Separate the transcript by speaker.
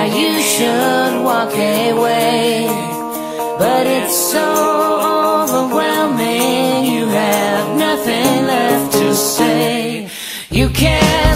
Speaker 1: Now you should walk away, but it's so overwhelming. You have nothing left to say. You can't.